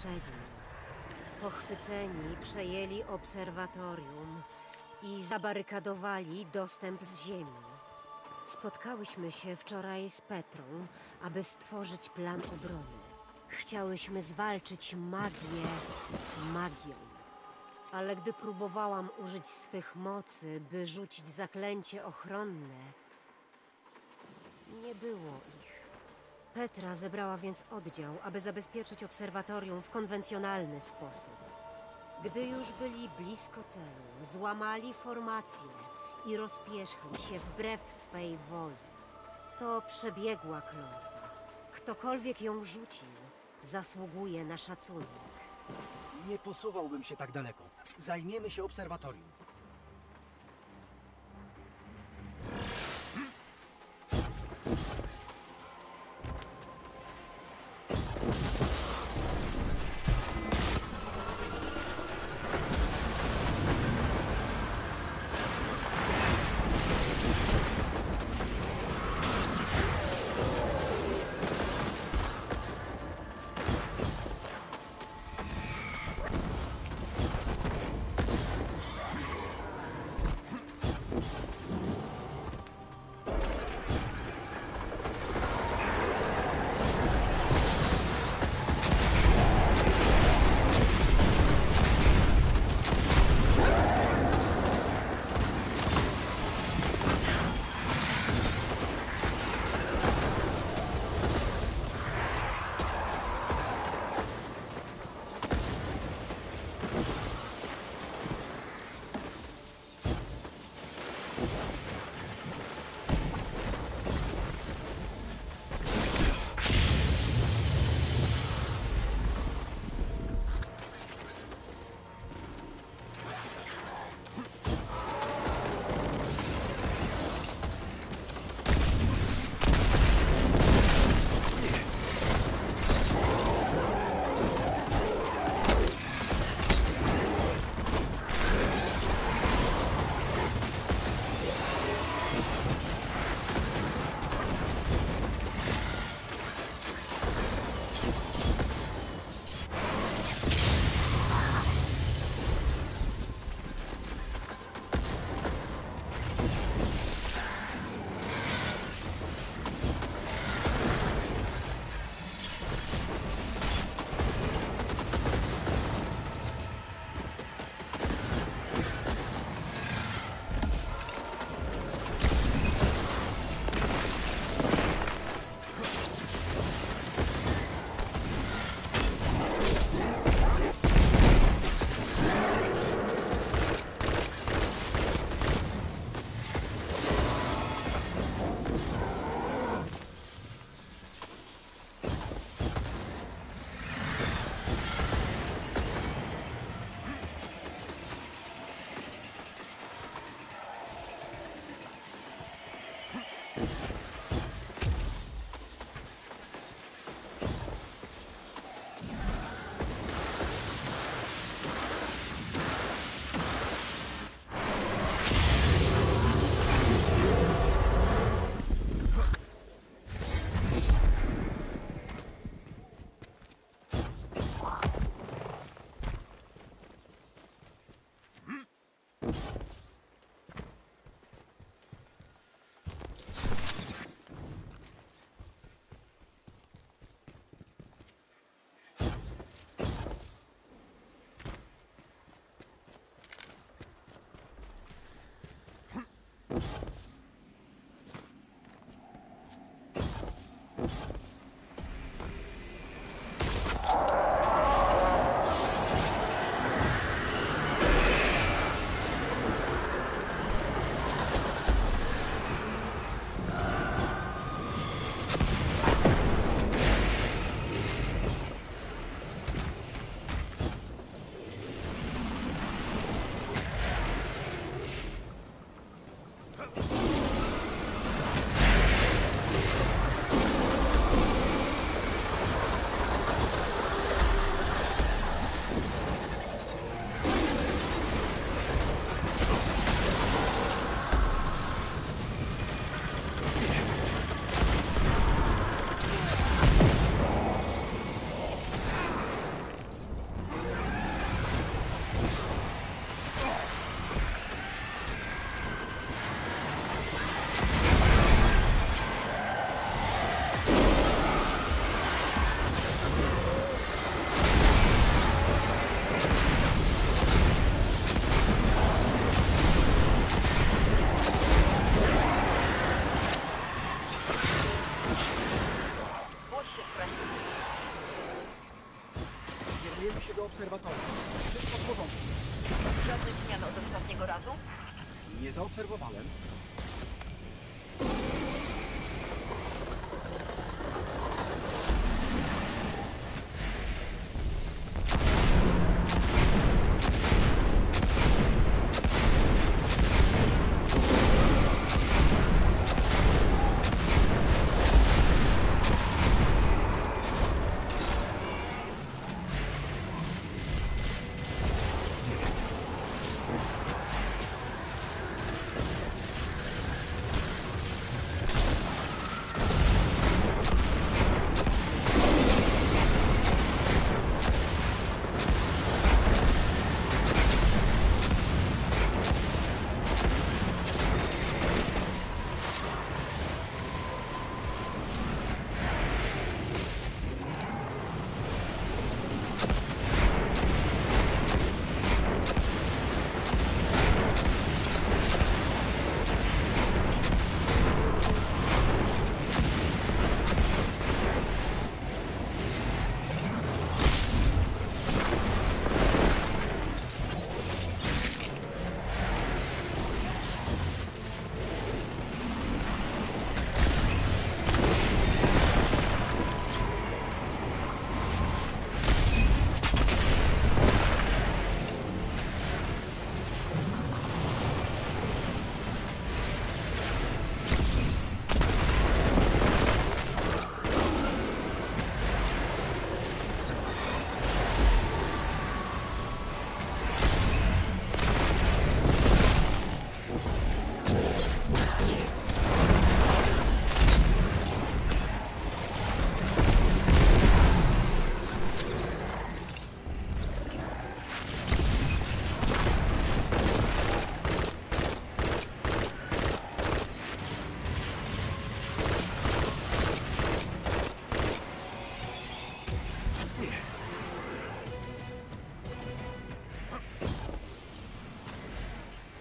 poprzedni. Pochwyceni przejęli obserwatorium i zabarykadowali dostęp z ziemi. Spotkałyśmy się wczoraj z Petrą, aby stworzyć plan obrony. Chciałyśmy zwalczyć magię magią. Ale gdy próbowałam użyć swych mocy, by rzucić zaklęcie ochronne, nie było ich. Petra zebrała więc oddział, aby zabezpieczyć obserwatorium w konwencjonalny sposób. Gdy już byli blisko celu, złamali formację i rozpierzchli się wbrew swej woli. To przebiegła klątwa. Ktokolwiek ją rzucił, zasługuje na szacunek. Nie posuwałbym się tak daleko. Zajmiemy się obserwatorium. Thanks. Obserwatorium. Wszystko w porządku. Żadnych zmian od ostatniego razu? Nie zaobserwowałem.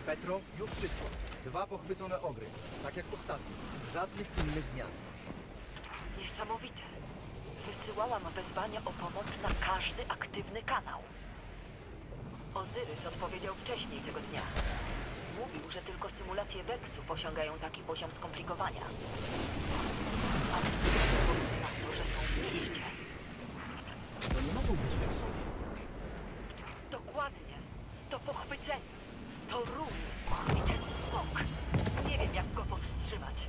Petro, już czysto. Dwa pochwycone ogry. Tak jak ostatnio. Żadnych innych zmian. Niesamowite. Wysyłałam wezwania o pomoc na każdy aktywny kanał. Ozyrys odpowiedział wcześniej tego dnia. Mówił, że tylko symulacje Vexów osiągają taki poziom skomplikowania. A dowodów na to, że są w mieście. To nie mogą być Weksowie. Dokładnie. To pochwycenie. To ruch. I ten smok. Nie wiem, jak go powstrzymać.